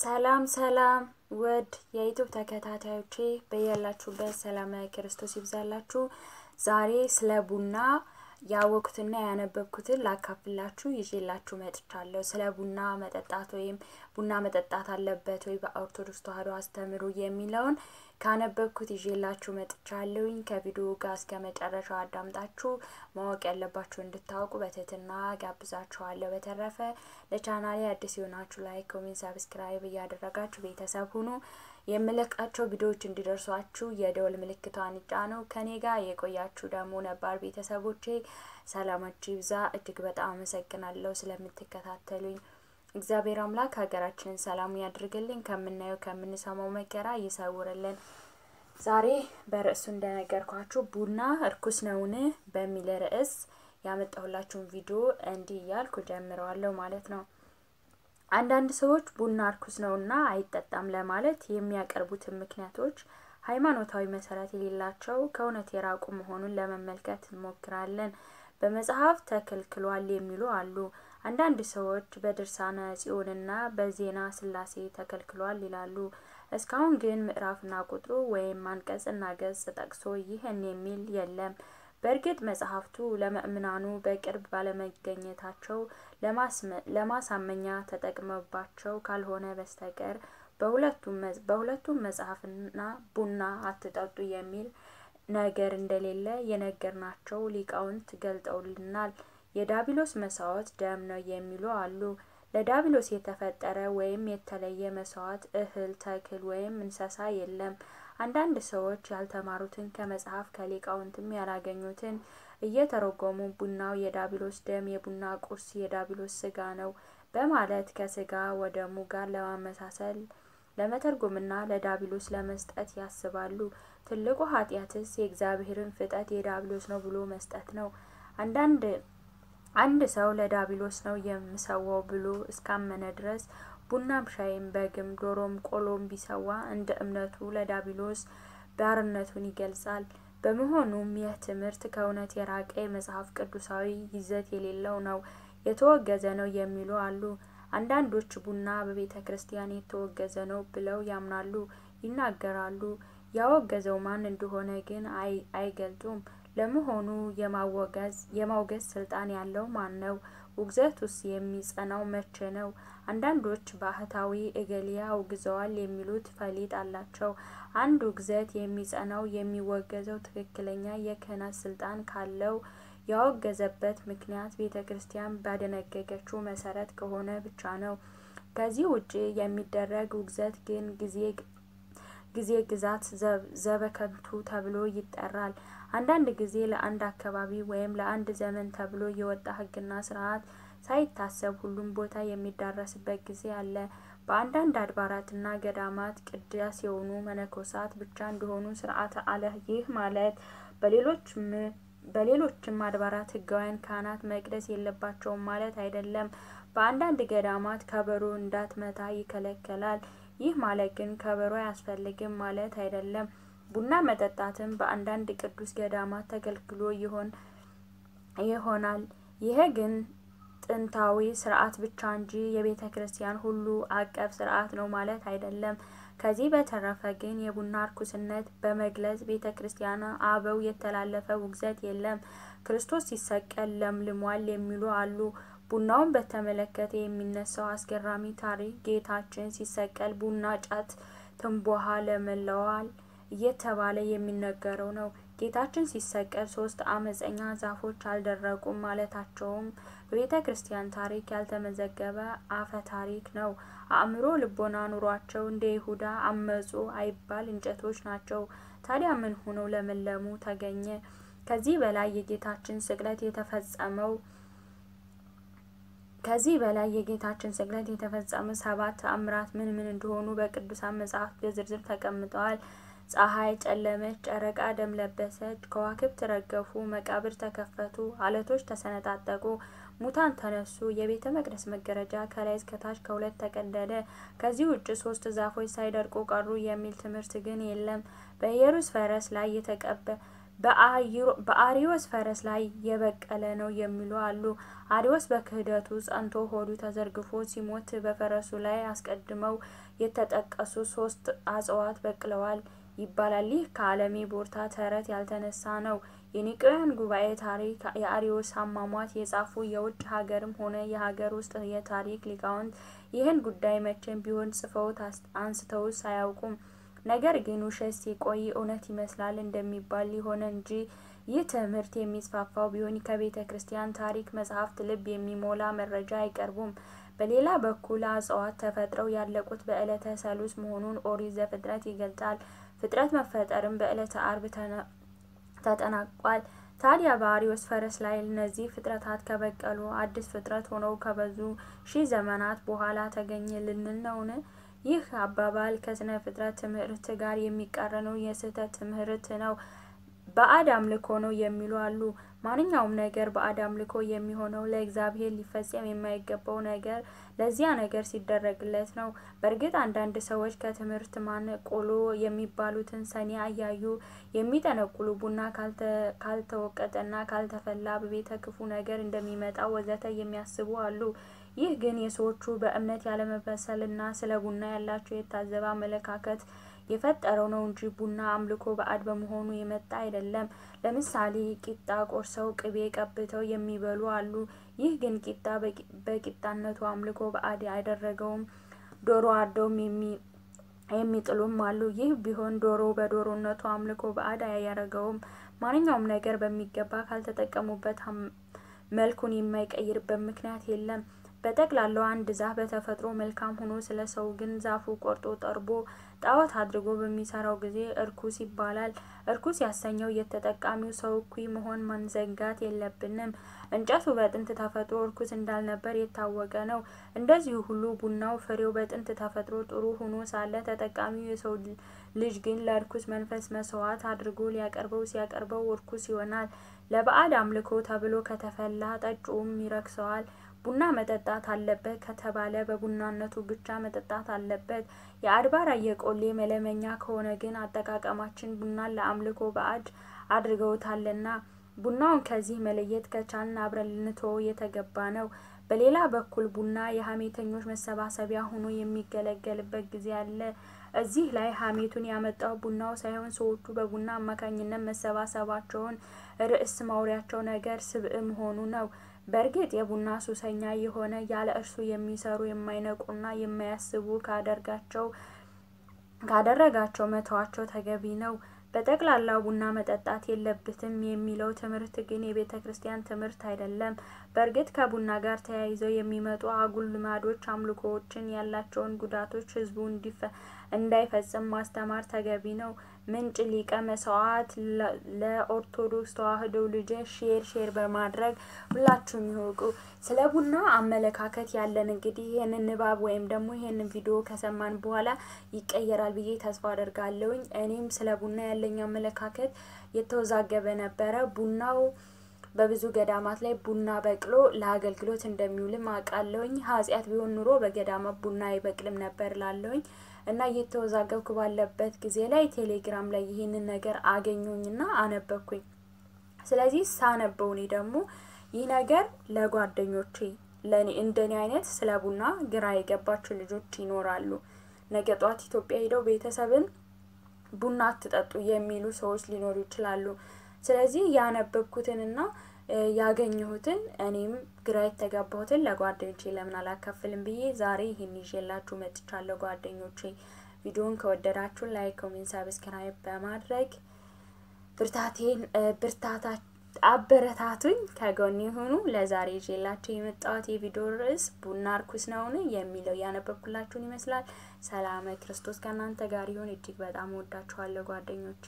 ሰላም ሰላም ውድ የዩቱብ ተከታታዮቼ በያላችሁበት ሰላም ክርስቶስ ይብዛላችሁ። ዛሬ ስለ ቡና ያወቅኩትና ያነበብኩትን ላካፍላችሁ ይዤላችሁ መጥቻለሁ። ስለ ቡና መጠጣት ወይም ቡና መጠጣት አለበት ወይ በኦርቶዶክስ ተዋሕዶ አስተምሮ የሚለውን ካነበብኩት ይዤላችሁ መጥቻለሁኝ። ከቪዲዮ ጋር እስከ መጨረሻው አዳምጣችሁ ማወቅ ያለባችሁ እንድታውቁ በትህትና ጋብዛችኋለሁ። በተረፈ ለቻናሌ አዲስ የሆናችሁ like፣ comment፣ subscribe እያደረጋችሁ ቤተሰብ ሁኑ። የምለቃቸው ቪዲዮዎች እንዲደርሷችሁ የደወል ምልክቷን ይጫኑ። ከኔ ጋር የቆያችሁ ደግሞ ነባር ቤተሰቦቼ ሰላማችሁ ይብዛ። እጅግ በጣም አመሰግናለሁ ስለምትከታተሉኝ። እግዚአብሔር አምላክ ሀገራችንን ሰላም ያድርግልን፣ ከምናየው ከምንሰማው መከራ ይሰውርልን። ዛሬ በርዕሱ እንደነገርኳችሁ ቡና እርኩስ ነውን በሚል ርዕስ ያመጣሁላችሁን ቪዲዮ እንዲህ እያልኩ ጀምረዋለሁ ማለት ነው። አንዳንድ ሰዎች ቡና እርኩስ ነውና አይጠጣም ለማለት የሚያቀርቡትን ምክንያቶች ሃይማኖታዊ መሰረት የሌላቸው ከእውነት የራቁ መሆኑን ለመመልከት እንሞክራለን። በመጽሐፍ ተከልክሏል የሚሉ አሉ። አንዳንድ ሰዎች በድርሳነ ጽዮንና በዜና ስላሴ ተከልክሏል ይላሉ። እስካሁን ግን ምዕራፍና ቁጥሩ ወይም አንቀጽና ገጽ ጠቅሶ ይህን የሚል የለም። በእርግጥ መጽሐፍቱ ለምእምናኑ በቅርብ ባለመገኘታቸው ለማሳመኛ ተጠቅመባቸው ካልሆነ በስተቀር በሁለቱም መጽሐፍና ቡና አትጠጡ የሚል ነገር እንደሌለ የነገርናቸው ሊቃውንት ገልጠውልናል። የዳቢሎስ መስዋዕት ደም ነው የሚሉ አሉ። ለዳቢሎስ የተፈጠረ ወይም የተለየ መስዋዕት እህል፣ ተክል ወይም እንስሳ የለም። አንዳንድ ሰዎች ያልተማሩትን ከመጽሐፍ ከሊቃውንትም ያላገኙትን እየተረጎሙ ቡናው የዳቢሎስ ደም፣ የቡና ቁርስ የዳቢሎስ ስጋ ነው በማለት ከስጋ ወደሙ ጋር ለማመሳሰል ለመተርጎምና ለዳቢሎስ ለመስጠት ያስባሉ። ትልቁ ኃጢአትስ የእግዚአብሔርን ፍጥረት የዳቢሎስ ነው ብሎ መስጠት ነው። አንዳንድ አንድ ሰው ለዳቢሎስ ነው የምሰዋው ብሎ እስካመነ ድረስ ቡናም፣ ሻይም፣ በግም፣ ዶሮም፣ ቆሎም ቢሰዋ እንደ እምነቱ ለዳቢሎስ ባርነቱን ይገልጻል። በመሆኑም ይህ ትምህርት ከእውነት የራቀ የመጽሐፍ ቅዱሳዊ ይዘት የሌለው ነው፣ የተወገዘ ነው የሚሉ አሉ። አንዳንዶች ቡና በቤተ ክርስቲያን የተወገዘ ነው ብለው ያምናሉ፣ ይናገራሉ። ያወገዘው ማን እንደሆነ ግን አይገልጡም። ለመሆኑ የማውገዝ ስልጣን ያለው ማን ነው? ውግዘቱስ የሚጸናው መቼ ነው? አንዳንዶች ባህታዊ እገሌ አውግዘዋል የሚሉት ፈሊጥ አላቸው። አንድ ውግዘት የሚጸናው የሚወገዘው ትክክለኛ የክህነት ስልጣን ካለው ያወገዘበት ምክንያት ቤተ ክርስቲያን ባደነገገችው መሰረት ከሆነ ብቻ ነው። ከዚህ ውጪ የሚደረግ ውግዘት ግን ጊዜ ግዛት ዘበከንቱ ተብሎ ይጠራል። አንዳንድ ጊዜ ለአንድ አካባቢ ወይም ለአንድ ዘመን ተብሎ የወጣ ሕግና ስርዓት ሳይታሰብ ሁሉም ቦታ የሚዳረስበት ጊዜ አለ። በአንዳንድ አድባራትና ገዳማት ቅዳሴ የሆኑ መነኮሳት ብቻ እንደሆኑ ስርዓተ አለ። ይህ ማለት በሌሎችም አድባራት ሕጋውያን ካህናት መቅደስ የለባቸውም ማለት አይደለም። በአንዳንድ ገዳማት ከበሮ እንዳትመታ ይከለከላል። ይህ ማለት ግን ከበሮ አያስፈልግም ማለት አይደለም። ቡና መጠጣትም በአንዳንድ ቅዱስ ገዳማት ተከልክሎ ይሆናል። ይሄ ግን ጥንታዊ ስርዓት ብቻ እንጂ የቤተ ክርስቲያን ሁሉ አቀፍ ስርዓት ነው ማለት አይደለም። ከዚህ በተረፈ ግን የቡና እርኩስነት በመግለጽ ቤተ ክርስቲያን አበው የተላለፈ ውግዘት የለም። ክርስቶስ ሲሰቀል ለምልሟል የሚሉ አሉ። ቡናውን በተመለከተ የሚነሳው አስገራሚ ታሪክ ጌታችን ሲሰቀል ቡና፣ ጫት፣ ትንቦሃ ለመለዋል እየተባለ የሚነገረው ነው። ጌታችን ሲሰቀል ሶስት አመፀኛ ዛፎች አልደረቁም ማለታቸውም በቤተ ክርስቲያን ታሪክ ያልተመዘገበ አፈ ታሪክ ነው። አእምሮ ልቦና ኑሯቸው እንደ ይሁዳ አመጹ አይባል እንጨቶች ናቸው። ታዲያ ምን ሆነው ለመለሙ ተገኘ? ከዚህ በላይ የጌታችን ስቅለት የተፈጸመው ከዚህ በላይ የጌታችን ስቅለት የተፈጸሙ ሰባት ተአምራት ምን ምን እንደሆኑ በቅዱሳን መጽሐፍት በዝርዝር ተቀምጠዋል። ፀሐይ ጨለመች፣ ጨረቃ ደም ለበሰች፣ ከዋክብት ረገፉ፣ መቃብር ተከፈቱ፣ አለቶች ተሰነጣጠቁ፣ ሙታን ተነሱ፣ የቤተ መቅደስ መጋረጃ ከላይ እስከታች ከሁለት ተቀደደ። ከዚህ ውጭ ሶስት ዛፎች ሳይደርቁ ቀሩ የሚል ትምህርት ግን የለም። በኢየሩስ ፈረስ ላይ የተቀበ በአሪዮስ ፈረስ ላይ የበቀለ ነው የሚሉ አሉ። አሪዮስ በክህደቱ ጸንቶ ሆዱ ተዘርግፎ ሲሞት በፈረሱ ላይ አስቀድመው የተጠቀሱ ሶስት አጽዋት በቅለዋል ይባላል። ይህ ከዓለሜ ቦርታ ተረት ያልተነሳ ነው። የኒቅያን ጉባኤ ታሪክ የአሪዮስ አሟሟት የጻፉ የውጭ ሀገርም ሆነ የሀገር ውስጥ የታሪክ ሊቃውንት ይህን ጉዳይ መቼም ቢሆን ጽፈውት አንስተውስ አያውቁም። ነገር ግን ውሸት ሲቆይ እውነት ይመስላል እንደሚባል ሊሆን እንጂ ይህ ትምህርት የሚስፋፋው ቢሆን ከቤተ ክርስቲያን ታሪክ መጽሐፍት ልብ የሚሞላ መረጃ አይቀርቡም። በሌላ በኩል አጽዋት ተፈጥረው ያለቁት በዕለተ ሰሉስ መሆኑን ኦሪት ዘፍጥረት ይገልጻል። ፍጥረት መፈጠርም በዕለተ አርብ ተጠናቋል። ታዲያ በአሪዮስ ፈረስ ላይ እነዚህ ፍጥረታት ከበቀሉ አዲስ ፍጥረት ሆነው ከበዙ ሺህ ዘመናት በኋላ ተገኘ ልንል ነውን? ይህ አባባል ከስነ ፍጥረት ትምህርት ጋር የሚቃረነው የስህተት ትምህርት ነው። ባዕድ አምልኮ ነው የሚሉ አሉ። ማንኛውም ነገር ባዕድ አምልኮ የሚሆነው ለእግዚአብሔር ሊፈጸም የማይገባው ነገር ለዚያ ነገር ሲደረግለት ነው። በእርግጥ አንዳንድ ሰዎች ከትምህርት ማነቆሎ የሚባሉትን ሰኔ እያዩ የሚጠነቁሉ ቡና ካልተወቀጠና ካልተፈላ በቤተ ክፉ ነገር እንደሚመጣ ወዘተ የሚያስቡ አሉ። ይህ ግን የሰዎቹ በእምነት ያለመበሰልና ስለ ቡና ያላቸው የታዘበ አመለካከት የፈጠረው ነው እንጂ ቡና አምልኮ ባዕድ በመሆኑ የመጣ አይደለም። ለምሳሌ ቂጣ ቆርሰው ቅቤ ቀብተው የሚበሉ አሉ። ይህ ግን ቂጣ በቂጣነቱ አምልኮ ባዕድ አያደረገውም። ዶሮ አርደውም የሚጥሉም አሉ። ይህ ቢሆን ዶሮ በዶሮነቱ አምልኮ ባዕድ አያደርገውም። ማንኛውም ነገር በሚገባ ካልተጠቀሙበት መልኩን የማይቀይርበት ምክንያት የለም። በጠቅላላው አንድ ዛፍ በተፈጥሮ መልካም ሆኖ ስለ ሰው ግን ዛፉ ቆርጦ ጠርቦ ጣዖት አድርጎ በሚሰራው ጊዜ እርኩስ ይባላል። እርኩስ ያሰኘው የተጠቃሚው ሰው እኩይ መሆን መዘንጋት የለብንም። እንጨቱ በጥንት ተፈጥሮ እርኩስ እንዳልነበር የታወቀ ነው። እንደዚሁ ሁሉ ቡናው ፍሬው በጥንት ተፈጥሮ ጥሩ ሆኖ ሳለ ተጠቃሚው የሰው ልጅ ግን ለእርኩስ መንፈስ መስዋዕት አድርጎ ሊያቀርበው ሲያቀርበው እርኩስ ይሆናል። ለባዕድ አምልኮ ተብሎ ከተፈላ ጠጪውም ይረክሰዋል። ቡና መጠጣት አለበት ከተባለ በቡናነቱ ብቻ መጠጣት አለበት። የአድባር የቆሌ መለመኛ ከሆነ ግን አጠቃቀማችን ቡናን ለአምልኮ ባዕድ አድርገውታልና ቡናውን ከዚህ መለየት ከቻልን አብረን ልንተወው የተገባ ነው። በሌላ በኩል ቡና የሀሜተኞች መሰባሰቢያ ሆኖ የሚገለገልበት ጊዜ አለ። እዚህ ላይ ሀሜቱን ያመጣው ቡናው ሳይሆን ሰዎቹ በቡና አማካኝነት መሰባሰባቸውን ርዕስ ማውሪያቸው ነገር ስብዕ መሆኑ ነው። በእርግጥ የቡና ሱሰኛ የሆነ ያለ እርሱ የሚሰሩ የማይነቁና የማያስቡ ካደርጋቸው ካደረጋቸው መተዋቸው ተገቢ ነው። በጠቅላላው ቡና መጠጣት የለበትም የሚለው ትምህርት ግን የቤተ ክርስቲያን ትምህርት አይደለም። በእርግጥ ከቡና ጋር ተያይዘው የሚመጡ አጉል ልማዶች፣ አምልኮዎችን ያላቸውን ጉዳቶች ሕዝቡ እንዳይፈጽም ማስተማር ተገቢ ነው። ምንጭ ሊቀ መስዋዕት ለኦርቶዶክስ ተዋሕዶ ልጆች share share በማድረግ ሁላችሁም ይወቁ። ስለ ቡና አመለካከት ያለን እንግዲህ ይህንን ንባብ ወይም ደግሞ ይህንን ቪዲዮ ከሰማን በኋላ ይቀየራል ብዬ ተስፋ አደርጋለሁኝ። እኔም ስለ ቡና ያለኝ አመለካከት የተወዛገበ ነበረ። ቡናው በብዙ ገዳማት ላይ ቡና በቅሎ ለአገልግሎት እንደሚውልም አውቃለሁኝ። ኃጢአት ቢሆን ኑሮ በገዳማት ቡና አይበቅልም ነበር እላለሁኝ እና እየተወዛገብኩ ባለበት ጊዜ ላይ ቴሌግራም ላይ ይህንን ነገር አገኘሁኝና አነበብኩኝ። ስለዚህ ሳነበው እኔ ደግሞ ይህ ነገር ለጓደኞቼ ለእኔ እንደኔ አይነት ስለ ቡና ግራ የገባቸው ልጆች ይኖራሉ። ነገ ጧት ኢትዮጵያ ሄደው ቤተሰብን ቡና አትጠጡ የሚሉ ሰዎች ሊኖሩ ይችላሉ። ስለዚህ ያነበብኩትንና ያገኘሁትን እኔም ግራ የተጋባሁትን ለጓደኞቼ ለምን አላካፍልም ብዬ ዛሬ ይህን ይዤላችሁ መጥቻለሁ። ጓደኞቼ ቪዲዮን ከወደዳችሁ like፣ comment፣ subscribe በማድረግ ብርታቴን ብርታታ አበረታቱኝ፣ ከጎኔ ሁኑ ለዛሬ ይዤላችሁ የመጣሁት የቪዲዮ ርዕስ ቡና እርኩስ ነውን የሚለው ያነበብኩላችሁን ይመስላል። ሰላም ክርስቶስ ከእናንተ ጋር ይሁን። እጅግ በጣም እወዳችኋለሁ ጓደኞቼ።